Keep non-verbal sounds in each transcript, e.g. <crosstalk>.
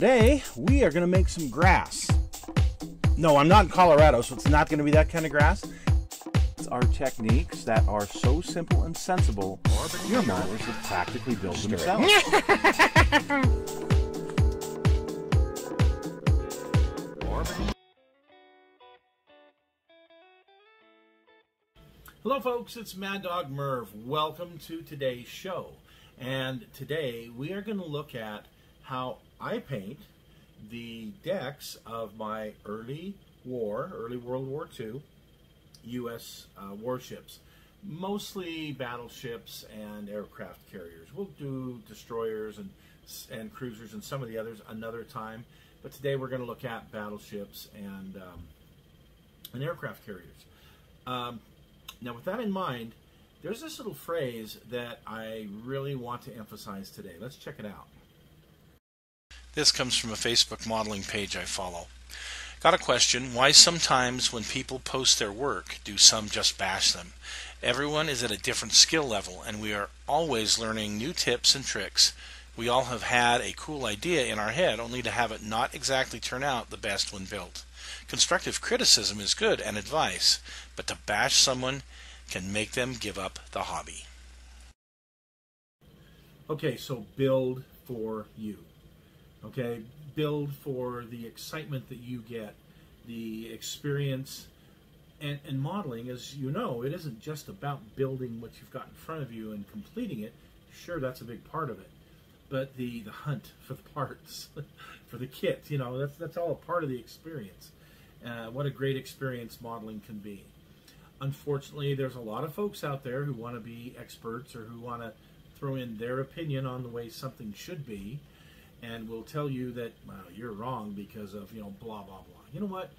Today, we are going to make some grass. No, I'm not in Colorado, so it's not going to be that kind of grass. It's our techniques that are so simple and sensible, your modelers will practically build themselves. <laughs> Hello, folks. It's Mad Dog Merv. Welcome to today's show. And today we are going to look at how I paint the decks of my early war, early World War II, U.S. Uh, warships. Mostly battleships and aircraft carriers. We'll do destroyers and and cruisers and some of the others another time. But today we're going to look at battleships and um, and aircraft carriers. Um, now, with that in mind, there's this little phrase that I really want to emphasize today. Let's check it out. This comes from a Facebook modeling page I follow. Got a question. Why sometimes when people post their work do some just bash them? Everyone is at a different skill level and we are always learning new tips and tricks. We all have had a cool idea in our head only to have it not exactly turn out the best when built. Constructive criticism is good and advice, but to bash someone can make them give up the hobby. Okay, so build for you. Okay, build for the excitement that you get, the experience, and, and modeling, as you know, it isn't just about building what you've got in front of you and completing it. Sure, that's a big part of it, but the the hunt for the parts, <laughs> for the kit, you know, that's that's all a part of the experience. Uh, what a great experience modeling can be. Unfortunately, there's a lot of folks out there who want to be experts or who want to throw in their opinion on the way something should be, and will tell you that well, you're wrong because of you know blah blah blah. You know what?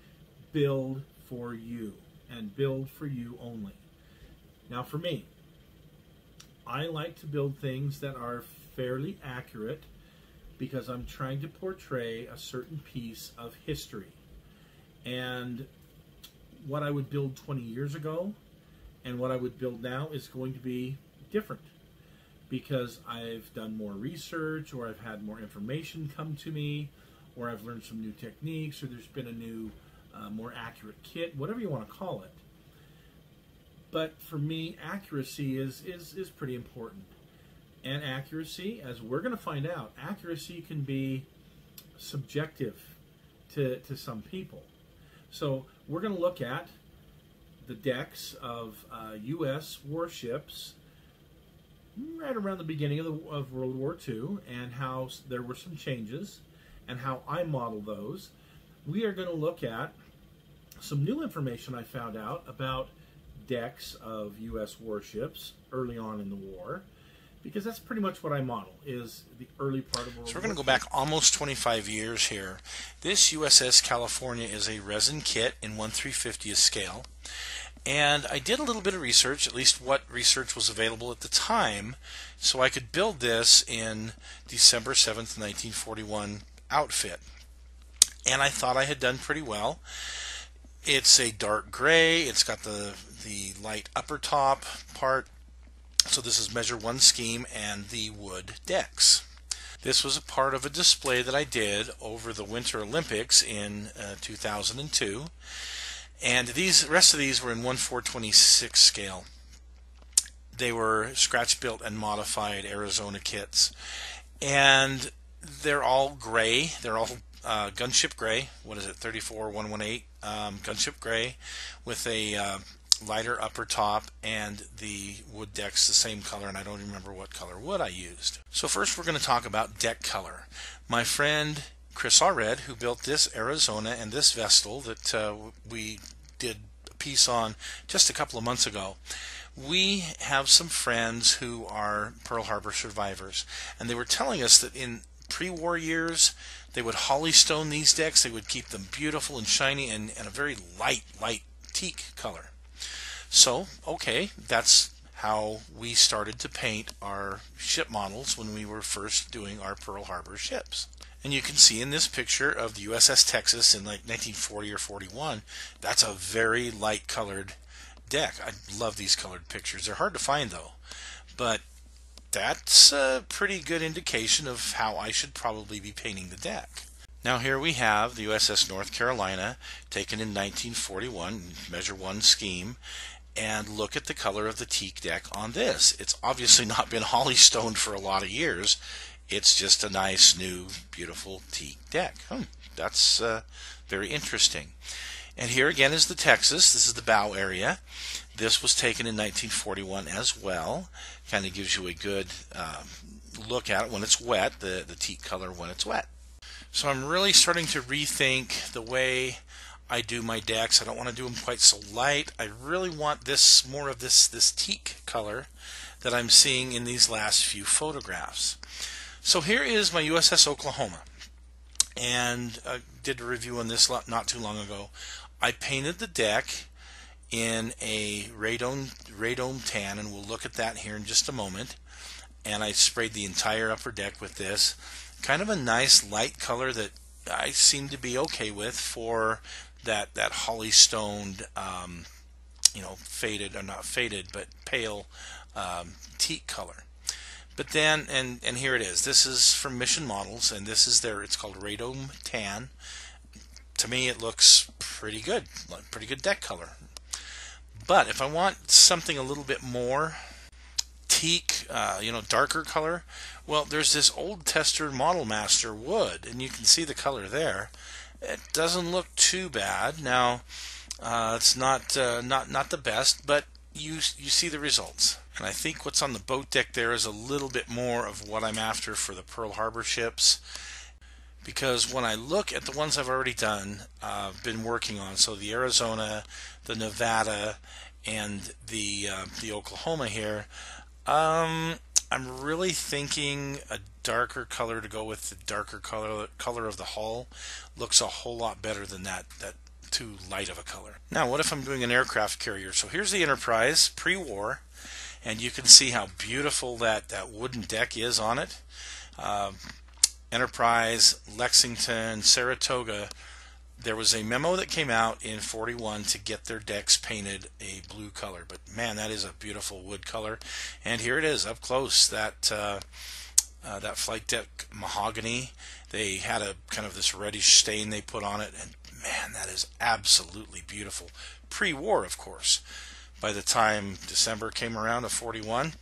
Build for you and build for you only. Now, for me, I like to build things that are fairly accurate because I'm trying to portray a certain piece of history. And what I would build 20 years ago and what I would build now is going to be different because I've done more research or I've had more information come to me or I've learned some new techniques or there's been a new, uh, more accurate kit, whatever you want to call it. But for me, accuracy is, is, is pretty important. And accuracy, as we're going to find out, accuracy can be subjective to, to some people. So we're going to look at the decks of uh, U.S. warships right around the beginning of, the, of World War II and how there were some changes and how I model those. We are going to look at some new information I found out about decks of U.S. warships early on in the war because that's pretty much what I model is the early part of World So we're going to go back almost 25 years here. This USS California is a resin kit in 1 350th scale. And I did a little bit of research, at least what research was available at the time, so I could build this in December 7th, 1941 outfit. And I thought I had done pretty well. It's a dark gray, it's got the the light upper top part so this is measure one scheme and the wood decks. This was a part of a display that I did over the Winter Olympics in uh, 2002. And these rest of these were in 1 426 scale. They were scratch built and modified Arizona kits. And they're all gray. They're all uh, gunship gray. What is it? 34118 um, gunship gray with a uh, lighter upper top and the wood decks the same color and I don't remember what color wood I used. So first we're going to talk about deck color. My friend Chris Allred who built this Arizona and this Vestal that uh, we did a piece on just a couple of months ago we have some friends who are Pearl Harbor survivors, and they were telling us that in pre-war years they would holystone these decks. They would keep them beautiful and shiny and, and a very light, light teak color. So, okay, that's how we started to paint our ship models when we were first doing our Pearl Harbor ships. And you can see in this picture of the USS Texas in like 1940 or 41, that's a very light colored deck. I love these colored pictures. They're hard to find though. But that's a pretty good indication of how I should probably be painting the deck. Now here we have the USS North Carolina taken in 1941, measure one scheme, and look at the color of the teak deck on this. It's obviously <laughs> not been <laughs> holystoned for a lot of years. It's just a nice new beautiful teak deck. Hmm, that's uh, very interesting. And here again is the Texas. This is the bow area. This was taken in 1941 as well. Kind of gives you a good uh, look at it when it's wet, the, the teak color when it's wet. So I'm really starting to rethink the way I do my decks. I don't want to do them quite so light. I really want this more of this this teak color that I'm seeing in these last few photographs. So here is my USS Oklahoma, and I uh, did a review on this not too long ago. I painted the deck in a radome radome tan, and we'll look at that here in just a moment. And I sprayed the entire upper deck with this kind of a nice light color that I seem to be okay with for that that holystoned, um, you know, faded or not faded, but pale um, teak color. But then, and and here it is. This is from Mission Models, and this is their. It's called Radome Tan. To me, it looks pretty good, pretty good deck color. But if I want something a little bit more teak, uh, you know, darker color. Well, there's this old Testor Model Master wood, and you can see the color there. It doesn't look too bad. Now, uh, it's not uh, not not the best, but you you see the results. And I think what's on the boat deck there is a little bit more of what I'm after for the Pearl Harbor ships. Because when I look at the ones I've already done, uh, been working on, so the Arizona, the Nevada, and the uh, the Oklahoma here, um, I'm really thinking a darker color to go with the darker color color of the hull looks a whole lot better than that that too light of a color. Now, what if I'm doing an aircraft carrier? So here's the Enterprise pre-war, and you can see how beautiful that that wooden deck is on it. Uh, Enterprise, Lexington, Saratoga there was a memo that came out in 41 to get their decks painted a blue color. But man, that is a beautiful wood color. And here it is up close. That uh, uh, that flight deck mahogany. They had a kind of this reddish stain they put on it, and man, that is absolutely beautiful. Pre-war, of course. By the time December came around of 41,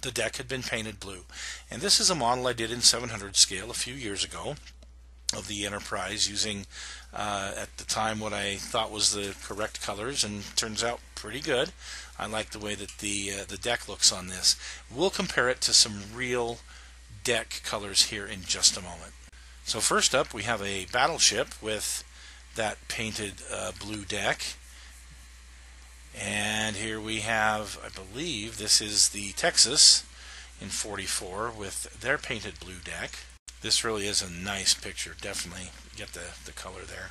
the deck had been painted blue. And this is a model I did in 700 scale a few years ago of the Enterprise using uh, at the time what I thought was the correct colors, and turns out pretty good. I like the way that the uh, the deck looks on this. We'll compare it to some real deck colors here in just a moment. So first up, we have a battleship with that painted uh, blue deck. And here we have, I believe, this is the Texas in 44 with their painted blue deck. This really is a nice picture. Definitely get the, the color there.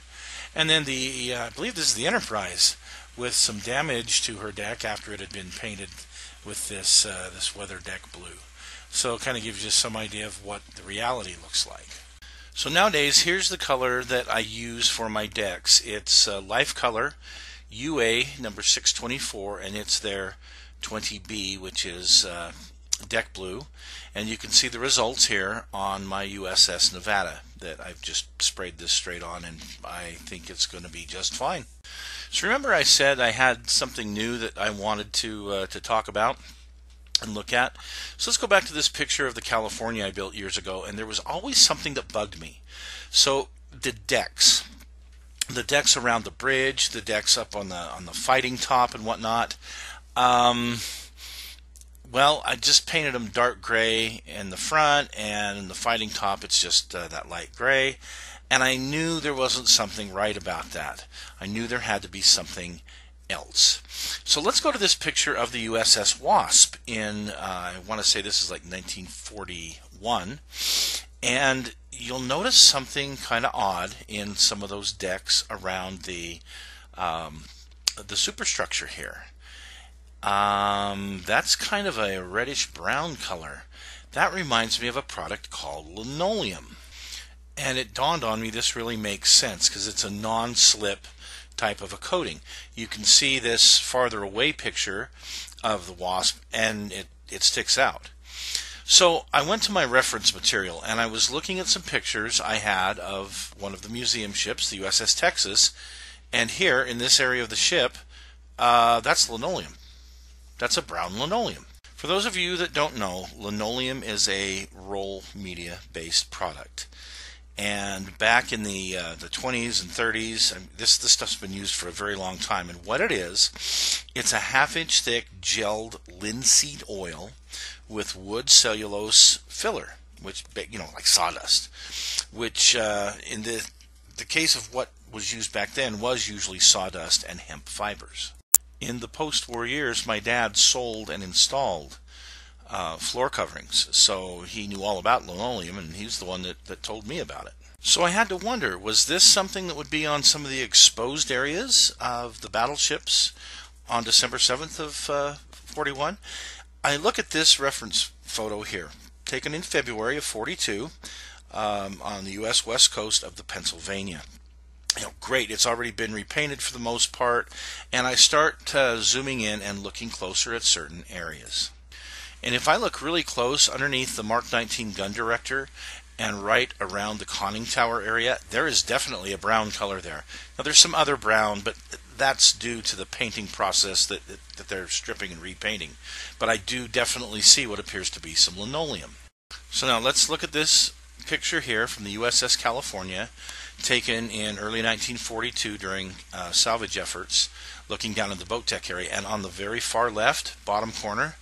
And then the, uh, I believe this is the Enterprise with some damage to her deck after it had been painted with this uh, this weather deck blue. So it kind of gives you some idea of what the reality looks like. So nowadays, here's the color that I use for my decks. It's uh, Life Color UA number 624, and it's their 20B, which is uh, deck blue and you can see the results here on my USS Nevada that I've just sprayed this straight on and I think it's going to be just fine. So remember I said I had something new that I wanted to uh, to talk about and look at. So let's go back to this picture of the California I built years ago and there was always something that bugged me. So the decks the decks around the bridge, the decks up on the on the fighting top and whatnot. Um, well, I just painted them dark gray in the front, and in the fighting top, it's just uh, that light gray. And I knew there wasn't something right about that. I knew there had to be something else. So let's go to this picture of the USS Wasp in, uh, I want to say this is like 1941. And you'll notice something kind of odd in some of those decks around the um, the superstructure here. Um, that's kind of a reddish brown color. That reminds me of a product called linoleum. And it dawned on me this really makes sense because it's a non slip type of a coating. You can see this farther away picture of the wasp and it, it sticks out. So I went to my reference material and I was looking at some pictures I had of one of the museum ships, the USS Texas, and here in this area of the ship, uh, that's linoleum. That's a brown linoleum. For those of you that don't know, linoleum is a roll media based product. And back in the uh, the 20s and 30s, I mean, this this stuff's been used for a very long time. And what it is, it's a half inch thick gelled linseed oil with wood cellulose filler, which you know like sawdust, which uh, in the the case of what was used back then was usually sawdust and hemp fibers. In the post-war years, my dad sold and installed uh, floor coverings. So he knew all about linoleum, and he's the one that, that told me about it. So I had to wonder was this something that would be on some of the exposed areas of the battleships on December 7th of uh, 41? I look at this reference photo here, taken in February of 42 um, on the U.S. west coast of the Pennsylvania. You know, great, it's already been repainted for the most part, and I start uh, zooming in and looking closer at certain areas. And if I look really close underneath the Mark 19 gun director and right around the conning tower area, there is definitely a brown color there. Now there's some other brown, but that's due to the painting process that, that, that they're stripping and repainting. But I do definitely see what appears to be some linoleum. So now let's look at this picture here from the USS California, taken in early 1942 during uh, salvage efforts, looking down at the boat deck area. And on the very far left, bottom corner,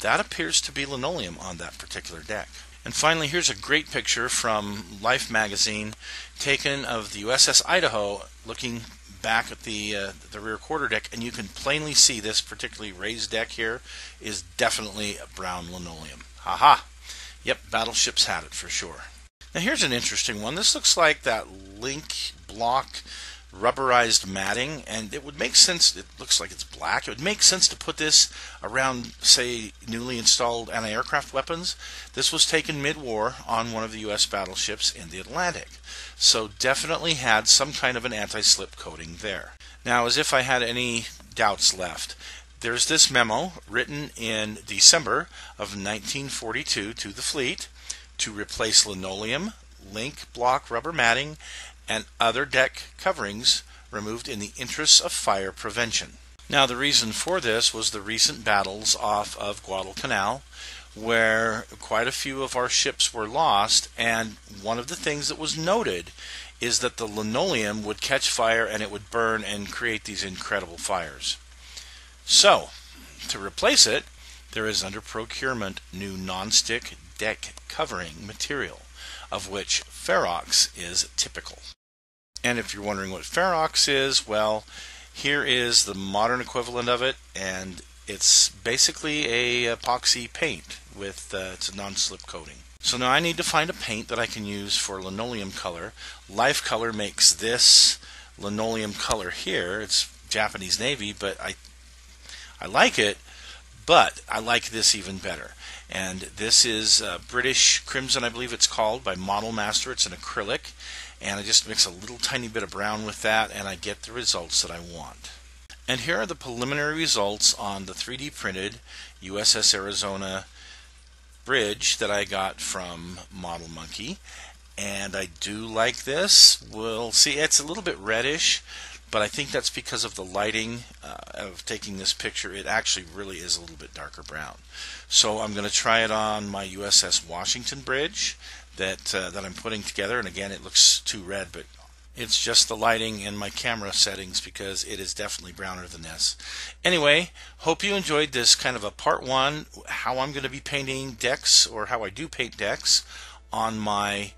that appears to be linoleum on that particular deck. And finally, here's a great picture from Life magazine taken of the USS Idaho looking back at the uh, the rear quarterdeck, and you can plainly see this particularly raised deck here is definitely brown linoleum. Haha! Yep, battleships had it for sure. Now here's an interesting one. This looks like that link block rubberized matting, and it would make sense. It looks like it's black. It would make sense to put this around, say, newly installed anti aircraft weapons. This was taken mid war on one of the U.S. battleships in the Atlantic, so definitely had some kind of an anti slip coating there. Now, as if I had any doubts left, there's this memo written in December of 1942 to the fleet to replace linoleum, link block rubber matting, and other deck coverings removed in the interests of fire prevention. Now, the reason for this was the recent battles off of Guadalcanal, where quite a few of our ships were lost, and one of the things that was noted is that the linoleum would catch fire and it would burn and create these incredible fires. So, to replace it, there is under procurement new non-stick deck covering material, of which Ferrox is typical. And if you're wondering what Ferrox is, well, here is the modern equivalent of it, and it's basically a epoxy paint with uh, it's a non-slip coating. So now I need to find a paint that I can use for linoleum color. Life Color makes this linoleum color here. It's Japanese navy, but I I like it, but I like this even better. And this is uh, British Crimson, I believe it's called, by Model Master. It's an acrylic, and I just mix a little tiny bit of brown with that and I get the results that I want. And here are the preliminary results on the 3D printed USS Arizona bridge that I got from Model Monkey. And I do like this. We'll see, it's a little bit reddish, but I think that's because of the lighting uh, of taking this picture. It actually really is a little bit darker brown. So I'm going to try it on my USS Washington bridge that uh, that I'm putting together. And again, it looks too red, but it's just the lighting and my camera settings because it is definitely browner than this. Anyway, hope you enjoyed this kind of a part one, how I'm going to be painting decks or how I do paint decks on my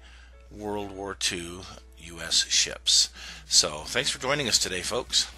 World War II U.S. ships. So thanks for joining us today, folks.